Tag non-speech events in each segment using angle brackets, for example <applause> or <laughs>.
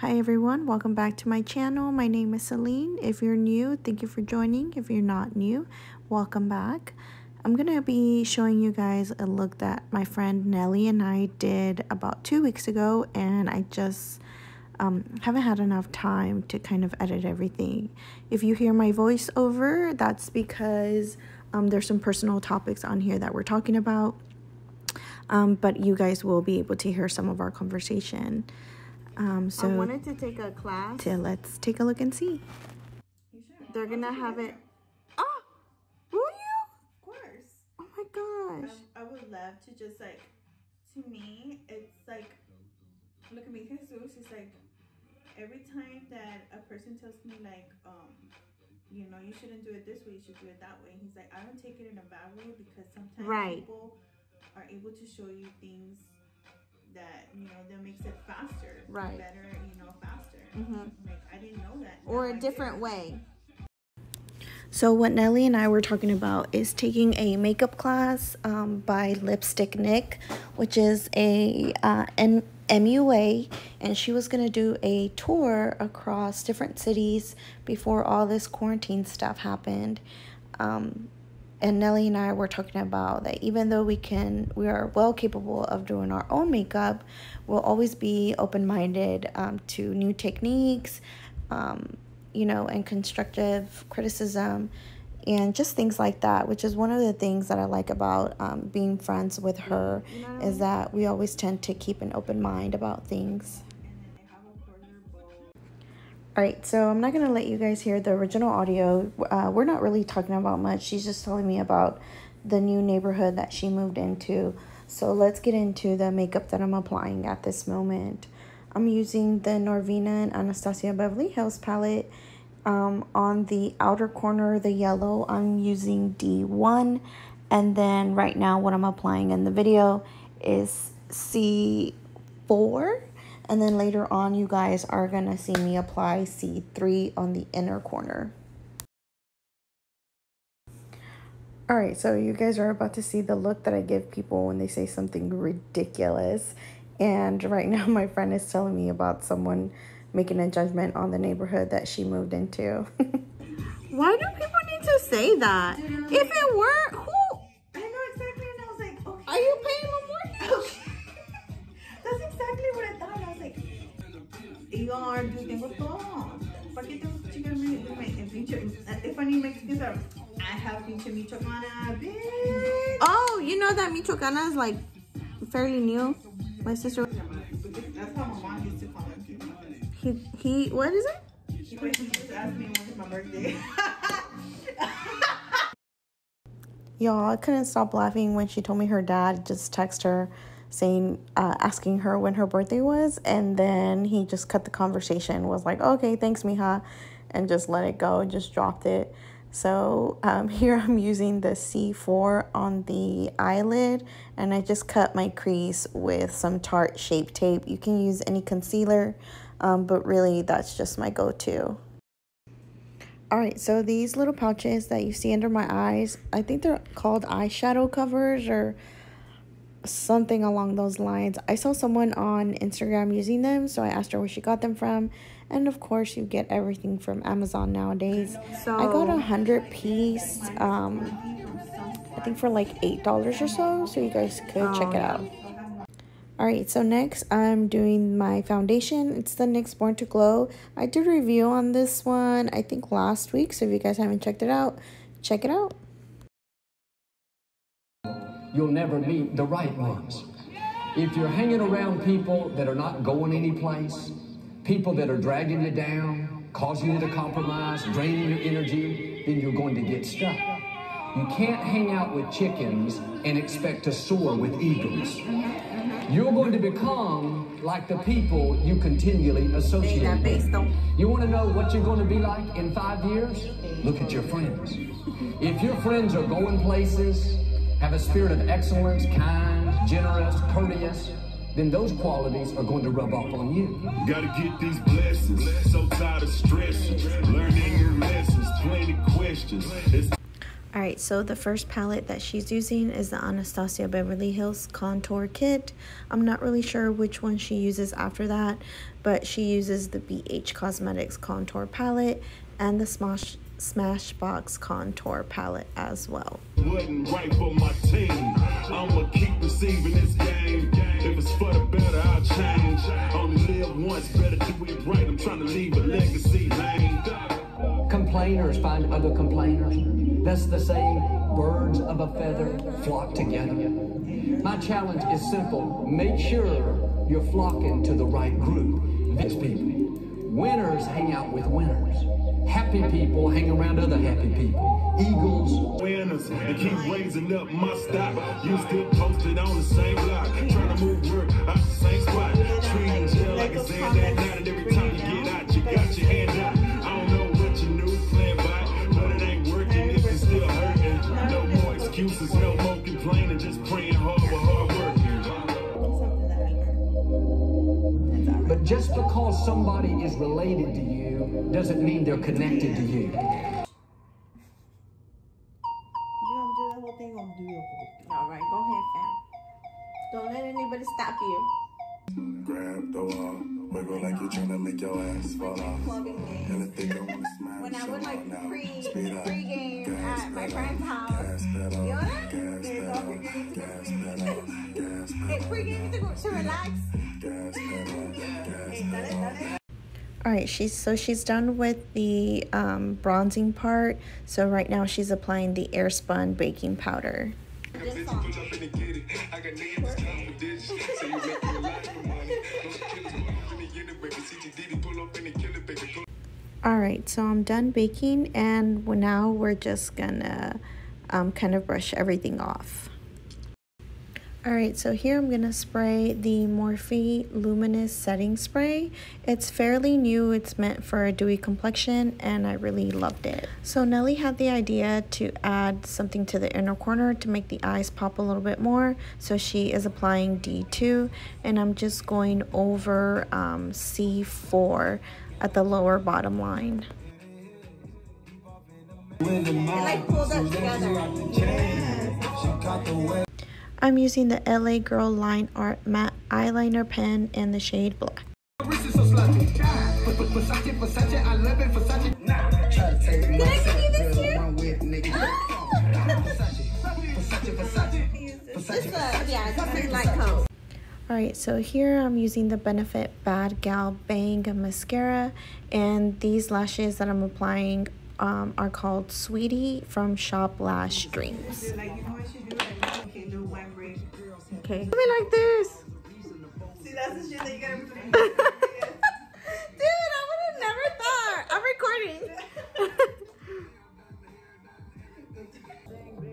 Hi everyone, welcome back to my channel. My name is Selene. If you're new, thank you for joining. If you're not new, welcome back. I'm going to be showing you guys a look that my friend Nelly and I did about two weeks ago and I just um, haven't had enough time to kind of edit everything. If you hear my voice over, that's because um, there's some personal topics on here that we're talking about. Um, but you guys will be able to hear some of our conversation. Um, so I wanted to take a class. So let's take a look and see. They're gonna have it. Oh, will you? Of course. Oh my gosh. I, I would love to just like, to me, it's like, look at me, Jesus. It's like every time that a person tells me like, um, you know, you shouldn't do it this way, you should do it that way. He's like, I don't take it in a bad way because sometimes right. people are able to show you things that you know that makes it faster, right? Better, you know, faster. Mm-hmm. Like I didn't know that. Or now a different way. So what Nelly and I were talking about is taking a makeup class um, by Lipstick Nick, which is a uh, N- MUA, and she was gonna do a tour across different cities before all this quarantine stuff happened. Um, and Nelly and I were talking about that even though we can, we are well capable of doing our own makeup, we'll always be open minded um, to new techniques, um, you know, and constructive criticism and just things like that, which is one of the things that I like about um, being friends with her, is that we always tend to keep an open mind about things. Alright, so I'm not going to let you guys hear the original audio. Uh, we're not really talking about much. She's just telling me about the new neighborhood that she moved into. So let's get into the makeup that I'm applying at this moment. I'm using the Norvina and Anastasia Beverly Hills palette. Um, on the outer corner, the yellow, I'm using D1. And then right now what I'm applying in the video is C4. And then later on, you guys are going to see me apply C3 on the inner corner. Alright, so you guys are about to see the look that I give people when they say something ridiculous. And right <laughs> now, my friend is telling me about someone making a judgment on the neighborhood that she moved into. <laughs> Why do people need to say that? If it were, who? I know exactly, and I was like, okay. Are you paying yo, yo tengo todo. ¿Por qué tengo que chingarme pinche? If funny Mexicans are, I have pinche Michoacana, bitch. Oh, you know that Michoacana is like fairly new. My sister. That's how my mom used to call him. He, he, what is it? He just asked me when my birthday. Y'all, I couldn't stop laughing when she told me her dad just texted her saying, uh, asking her when her birthday was. And then he just cut the conversation, was like, okay, thanks, Mija, and just let it go, just dropped it. So um, <laughs> here I'm using the C4 on the eyelid and I just cut my crease with some Tarte Shape Tape. You can use any concealer, um, but really that's just my go-to. Alright, so these little pouches that you see under my eyes, I think they're called eyeshadow covers or something along those lines. I saw someone on Instagram using them, so I asked her where she got them from. And of course, you get everything from Amazon nowadays. So I got a hundred piece, um, I think for like eight dollars or so. So you guys could oh, check it out. Alright, so next I'm doing my foundation. It's the NYX Born to Glow. I did a review on this one, I think last week. So if you guys haven't checked it out, check it out you'll never meet the right ones. If you're hanging around people that are not going anyplace, people that are dragging you down, causing you to compromise, draining your energy, then you're going to get stuck. You can't hang out with chickens and expect to soar with eagles. You're going to become like the people you continually associate with. You want to know what you're going to be like in five years? Look at your friends. If your friends are going places, have a spirit of excellence, kind, generous, courteous, then those qualities are going to rub off on you. Gotta get these blessings. So tired of stressing. Learning your lessons. Plenty questions. It's All right, so the first palette that she's using is the Anastasia Beverly Hills Contour Kit. I'm not really sure which one she uses after that, but she uses the BH Cosmetics Contour Palette and the Smash Smashbox Contour Palette as well. Wasn't right for my team. I'ma keep receiving this game. If it's for the better, I'll change. Only live once, better do it right. I'm trying to leave a legacy, man. Complainers find other complainers. That's the saying, birds of a feather flock together. My challenge is simple. Make sure you're flocking to the right group. These people. Winners hang out with winners. Happy people hang around other happy people. Eagles. Winners and keep raising up my stock. You still posted on the same block. Trying to move work out the same spot. Treating jail like a night. And every time you because somebody is related to you doesn't mean they're connected to you. You gonna do the whole thing? Gonna do the whole thing. All right, go ahead, fam. Don't let anybody stop you. Grab the wall, wiggle like you're trying to make your ass fall off. Clubbing days. And I think I wanna smash When I your would like heart now. pre Speed up. pre-game Gas at my friend's house. Gas pedal, You know that? gas pedal, all pre-game gas <laughs> pedal, gas Hey, pedal, pre-game to, to relax. All right, she's so she's done with the um, bronzing part. So right now she's applying the airspun baking powder. All right, so I'm done baking and now we're just gonna um, kind of brush everything off. All right, so here I'm gonna spray the Morphe Luminous Setting Spray. It's fairly new, it's meant for a dewy complexion and I really loved it. So Nelly had the idea to add something to the inner corner to make the eyes pop a little bit more. So she is applying D2 and I'm just going over um, C4 at the lower bottom line. It like pulled up together. I'm using the LA Girl Line Art Matte Eyeliner Pen in the shade black. Alright, so here I'm using the Benefit Bad Gal Bang Mascara and these lashes that I'm applying um, are called Sweetie from Shop Lash Dreams. Do? Like, okay, do one break. Okay. Do me like this. See, that's the shit that you gotta <laughs> do. Dude, I would have never thought. I'm recording.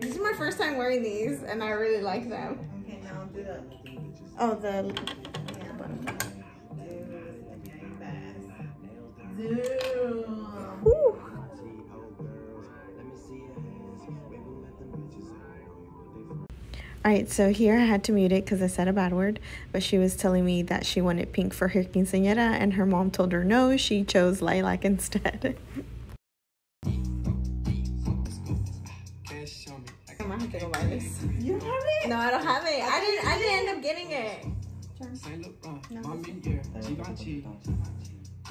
<laughs> this is my first time wearing these and I really like them. Okay, now do the. Oh, the Alright, so here I had to mute it because I said a bad word, but she was telling me that she wanted pink for her quinceañera and her mom told her no, she chose lilac instead. I might have to go buy this. You have it? No, I don't have it. I didn't I didn't end up getting it. Saint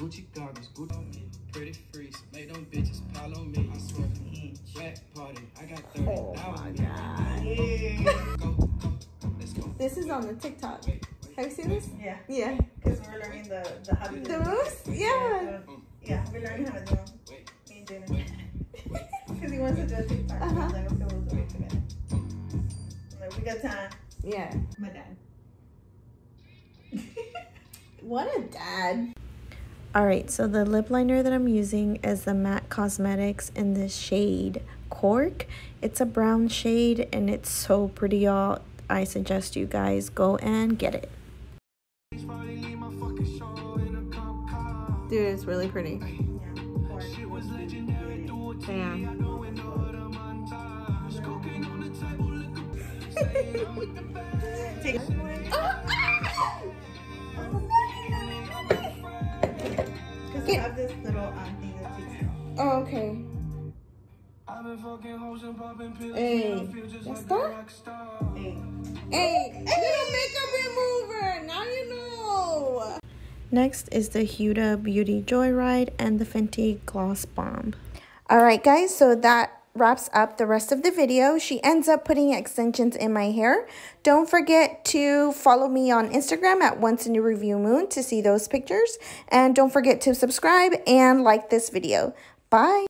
Laurent, Mommy Gucci goggles, Gucci, pretty freeze, make them bitches pile on me. I swear, wet party, I got thirty Oh my god. Yeah. Go, go, let's go. This is on the TikTok. Have you seen this? Yeah. Yeah. Because we're learning the, the how to do The moves? Yeah. Yeah, we're learning how to do them. Me and Jaden. Because <laughs> he wants to do a TikTok. I Uh-huh. was like, okay, we'll do it together. I'm like, we got time. Yeah. My dad. What a dad. Alright, so the lip liner that I'm using is the MAC Cosmetics in the shade Cork. It's a brown shade and it's so pretty, y'all. I suggest you guys go and get it. Dude, it's really pretty. Yeah. <laughs> <laughs> Take Oh, okay. Hey, ¿ya está? Hey, little makeup remover. Now you know. Next is the Huda Beauty Joyride and the Fenty Gloss Bomb. Alright guys, so that wraps up the rest of the video. She ends up putting extensions in my hair. Don't forget to follow me on Instagram at Once in a Review Moon to see those pictures. And don't forget to subscribe and like this video. Bye!